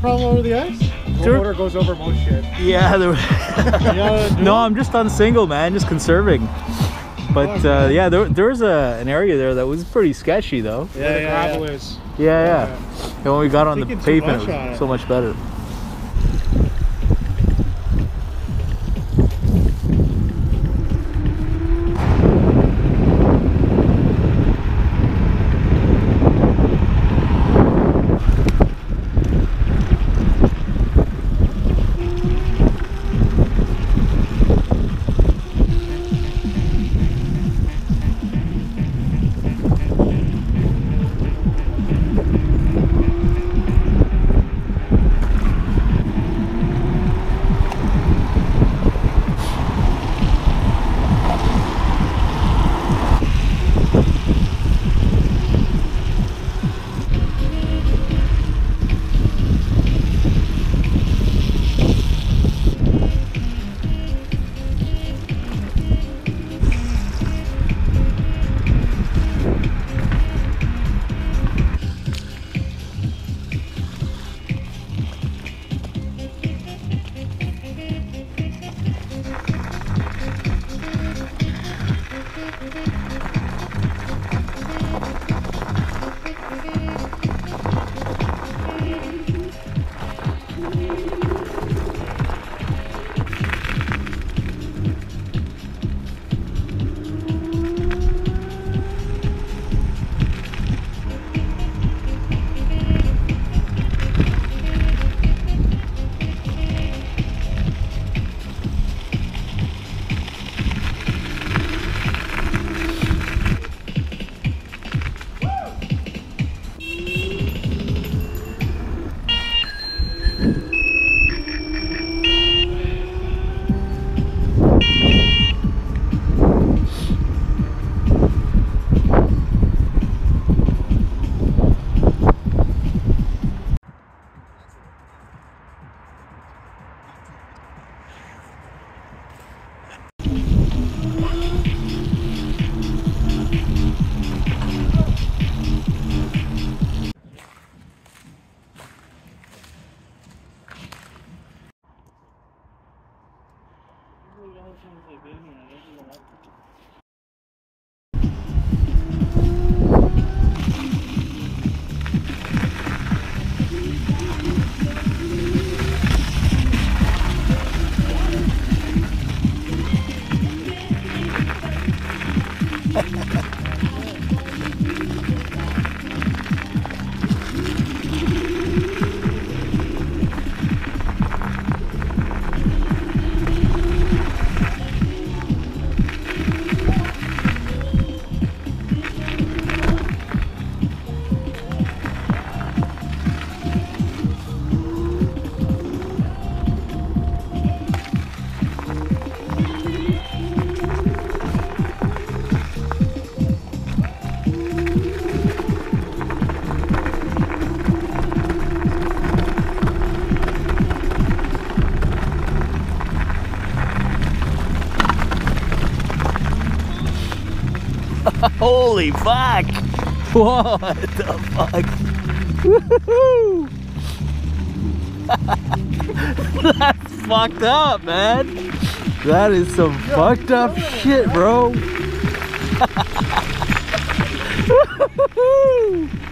problem over the ice? Sure. motor goes over most shit. Yeah. There... No, I'm just on single, man, just conserving. But uh, yeah, there, there was a, an area there that was pretty sketchy, though. Yeah, the gravel is. Yeah, yeah. And when we got on the pavement, it was it. so much better. Holy fuck! What the fuck? That's fucked up, man. That is some fucked up shit, bro.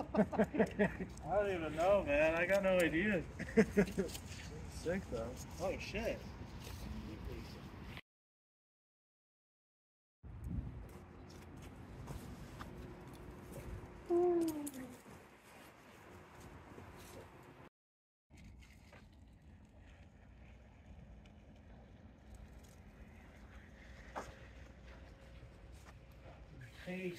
I don't even know, man. I got no idea. Sick though. Oh shit. Hey.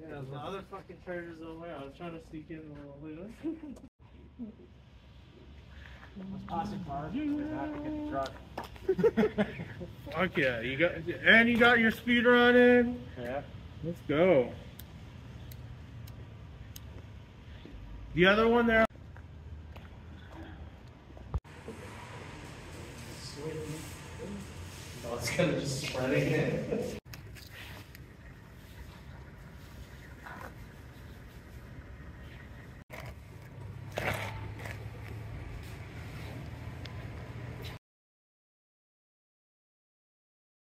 Yeah, the other fucking chargers over there. I was trying to sneak in a little bit. Plastic cars. Back to get the truck. Fuck yeah, you got and you got your speed run in. Yeah. Let's go. The other one there. Oh, it's gonna just spread again.